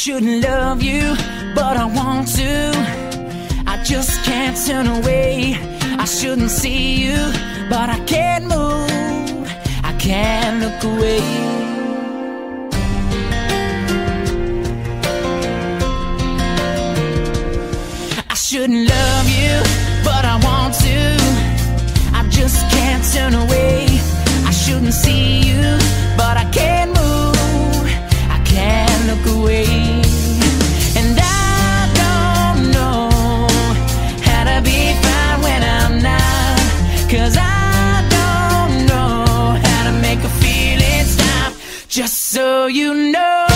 shouldn't love you, but I want to. I just can't turn away. I shouldn't see you, but I can't move. I can't look away. I shouldn't love you, but I want to. I just can't turn away. Just so you know.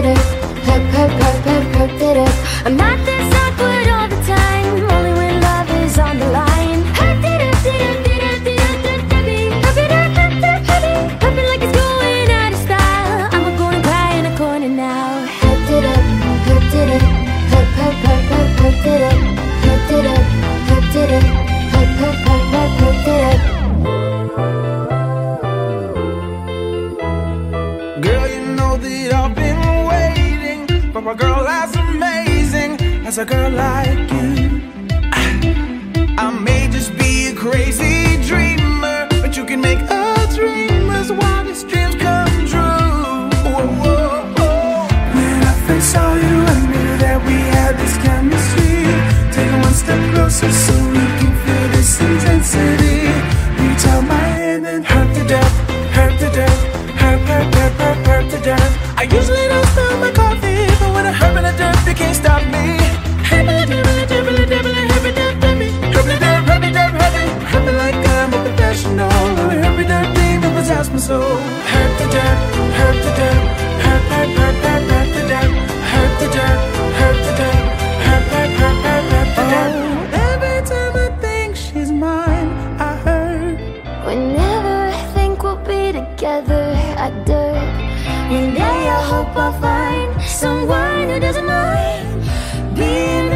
later a girl as amazing as a girl like you. I may just be a crazy dreamer, but you can make a dreamer's wildest dreams come true. Whoa, whoa, whoa. When I first saw you, I knew that we had this chemistry. Take one step closer, so we. hope I'll find someone who doesn't mind being